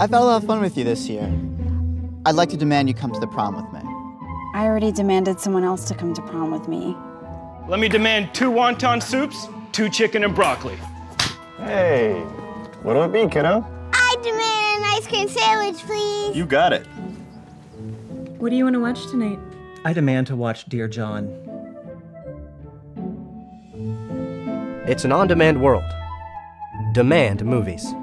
I've had a lot of fun with you this year. I'd like to demand you come to the prom with me. I already demanded someone else to come to prom with me. Let me demand two wonton soups, two chicken and broccoli. Hey, what'll it be, kiddo? I demand an ice cream sandwich, please. You got it. What do you want to watch tonight? I demand to watch Dear John. It's an on demand world. Demand movies.